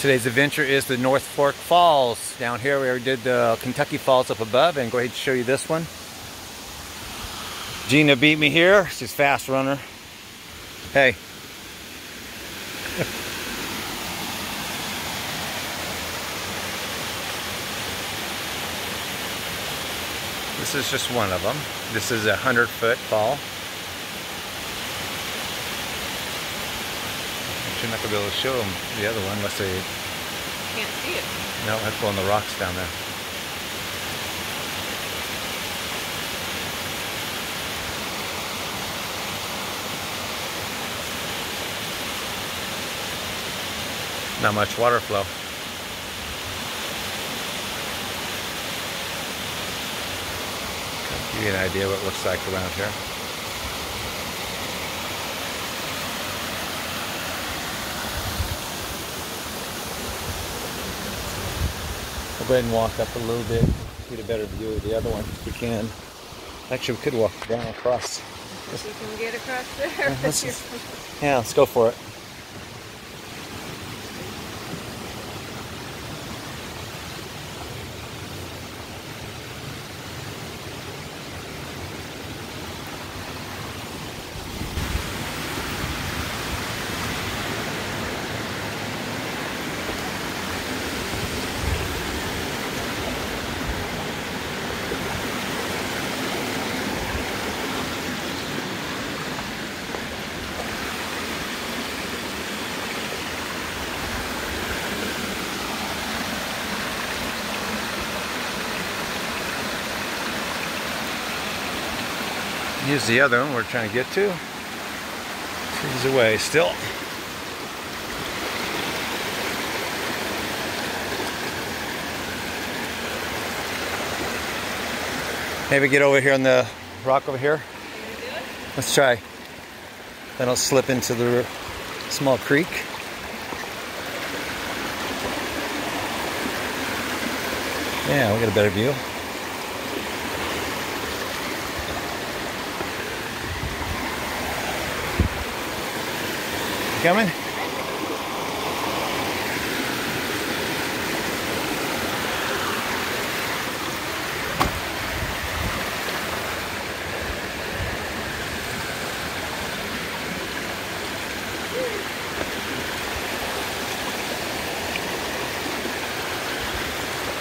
Today's adventure is the North Fork Falls. Down here we already did the Kentucky Falls up above and go ahead and show you this one. Gina beat me here. She's fast runner. Hey. this is just one of them. This is a 100 foot fall. You're not gonna be able to show them the other one unless they can't see it. No, that's go on the rocks down there. Not much water flow. Give you an idea what it looks like around here. I'll go ahead and walk up a little bit, get a better view of the other one if we can. Actually, we could walk down across. If you can get across there. Uh-huh, let's just, yeah, let's go for it. Here's the other one we're trying to get to. He's away still. Maybe get over here on the rock over here. Let's try. Then I'll slip into the small creek. Yeah, we got a better view. Coming?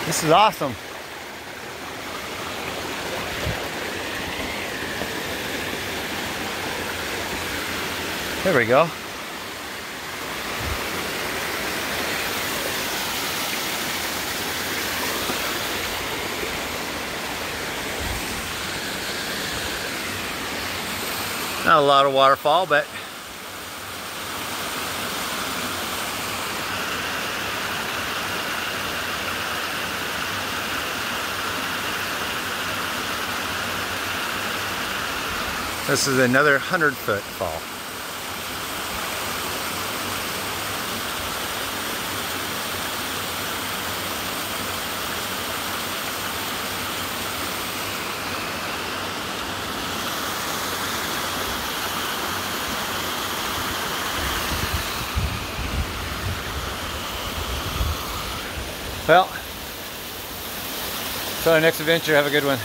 This is awesome. There we go. Not a lot of waterfall, but This is another 100 foot fall. Well, till our next adventure, have a good one.